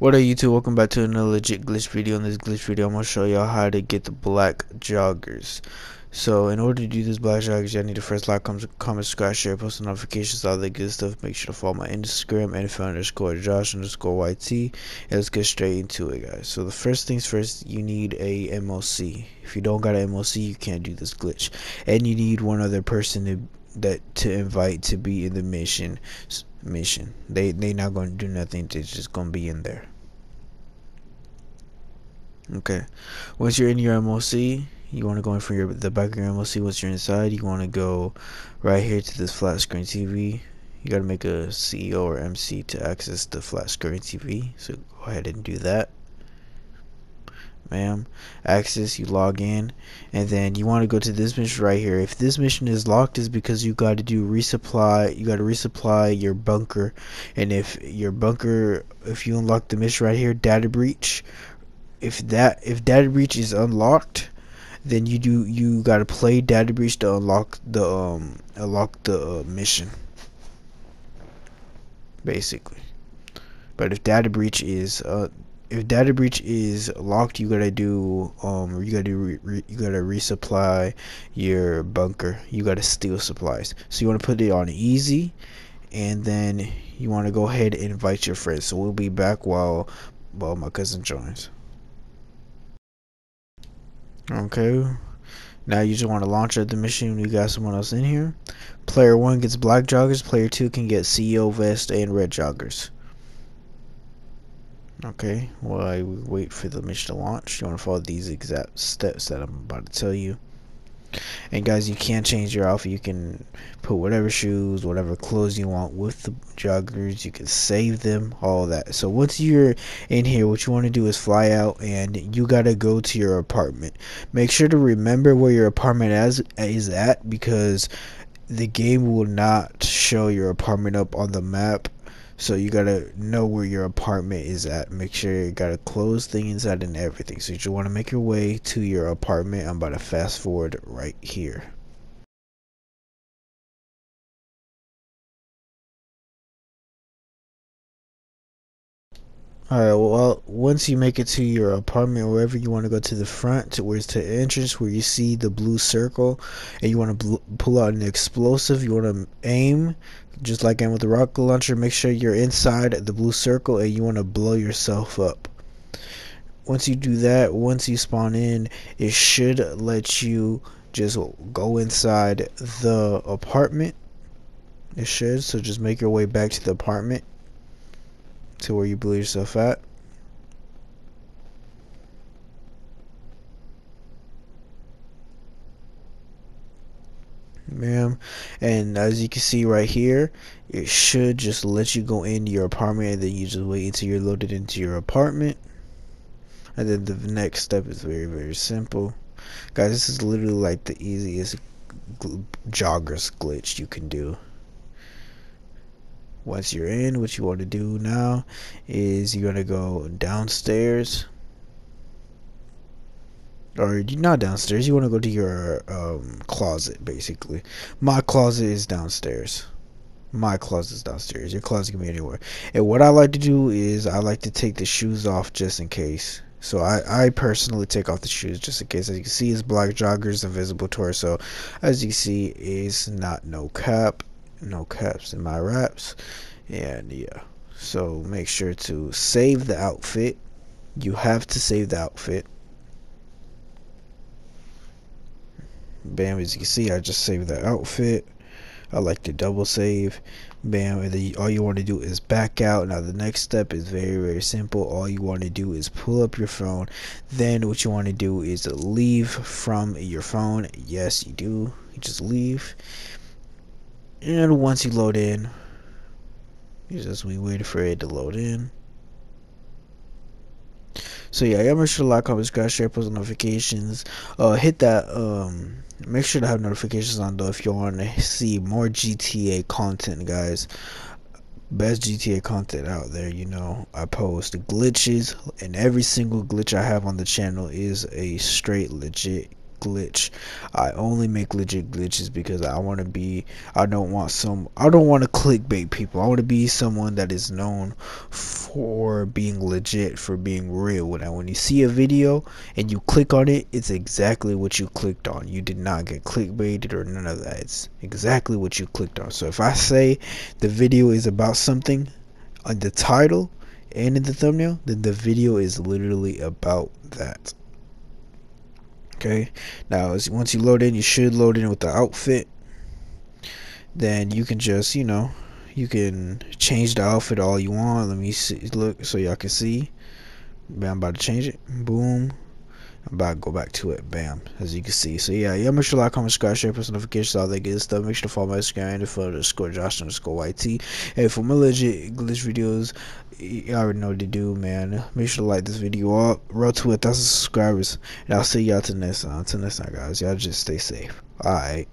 What up YouTube, welcome back to another legit glitch video. In this glitch video, I'm going to show y'all how to get the black joggers. So, in order to do this black joggers, you need to first like, comment, comment, subscribe, share, post notifications, all that good stuff. Make sure to follow my Instagram, NFL underscore Josh underscore YT. And let's get straight into it, guys. So, the first things first, you need a MOC. If you don't got an MOC, you can't do this glitch. And you need one other person to, that to invite to be in the mission mission. They they not gonna do nothing. They're just gonna be in there. Okay. Once you're in your MOC, you want to go in for your the back of your MOC. Once you're inside, you want to go right here to this flat screen TV. You got to make a CEO or MC to access the flat screen TV. So go ahead and do that ma'am access you log in and then you want to go to this mission right here. If this mission is locked is because you got to do resupply you got to resupply your bunker. And if your bunker if you unlock the mission right here data breach if that if data breach is unlocked then you do you got to play data breach to unlock the um unlock the uh, mission. Basically. But if data breach is uh if data breach is locked, you gotta do um you gotta re, you gotta resupply your bunker. You gotta steal supplies. So you want to put it on easy, and then you want to go ahead and invite your friends. So we'll be back while while my cousin joins. Okay. Now you just want to launch at the mission. You got someone else in here. Player one gets black joggers. Player two can get CEO vest and red joggers. Okay, while I wait for the mission to launch, you want to follow these exact steps that I'm about to tell you. And guys, you can change your outfit. You can put whatever shoes, whatever clothes you want with the joggers. You can save them, all that. So once you're in here, what you want to do is fly out, and you gotta go to your apartment. Make sure to remember where your apartment is is at because the game will not show your apartment up on the map so you gotta know where your apartment is at. Make sure you gotta close things out and everything. So you just want to make your way to your apartment. I'm about to fast forward right here. Alright, well, once you make it to your apartment, wherever you want to go to the front, to where's the entrance, where you see the blue circle, and you want to pull out an explosive, you want to aim, just like aim with the rocket launcher, make sure you're inside the blue circle, and you want to blow yourself up. Once you do that, once you spawn in, it should let you just go inside the apartment. It should, so just make your way back to the apartment to where you believe yourself at. Ma'am, and as you can see right here, it should just let you go into your apartment and then you just wait until you're loaded into your apartment. And then the next step is very, very simple. Guys, this is literally like the easiest joggers glitch you can do once you're in what you want to do now is you're to go downstairs. Or not downstairs you want to go to your um, closet basically. My closet is downstairs. My closet is downstairs. Your closet can be anywhere. And what i like to do is i like to take the shoes off just in case. So I, I personally take off the shoes just in case. As you can see, it's black joggers, invisible torso. As you see, is not no cap no caps in my wraps and yeah. So make sure to save the outfit. You have to save the outfit. Bam as you can see I just saved the outfit. I like to double save. Bam and then all you want to do is back out. Now the next step is very very simple. All you want to do is pull up your phone. Then what you want to do is leave from your phone. Yes you do. You just leave and once you load in, you just we wait for it to load in. So yeah, y'all make sure to like, comment, subscribe, share, post notifications. Uh, hit that. Um, make sure to have notifications on though if you want to see more GTA content, guys. Best GTA content out there. You know, I post glitches, and every single glitch I have on the channel is a straight legit glitch. I only make legit glitches because I want to be. I don't want some. I don't want to clickbait people. I want to be someone that is known for being legit, for being real. Now, when you see a video and you click on it, it's exactly what you clicked on. You did not get clickbaited or none of that. It's exactly what you clicked on. So if I say the video is about something on the title and in the thumbnail, then the video is literally about that okay? Now once you load in you should load in with the outfit. Then you can just you know you can change the outfit all you want. Let me see look so y'all can see. I'm about to change it. Boom I'm about to go back to it bam as you can see so yeah yeah make sure to like comment subscribe share post notifications all that good stuff make sure to follow my instagram and for the score josh underscore yt hey for my legit glitch videos you already know what to do, man. Make sure to like this video up. Roll to a thousand subscribers. And I'll see y'all till next uh, time. Until next time, guys. Y'all just stay safe. Alright.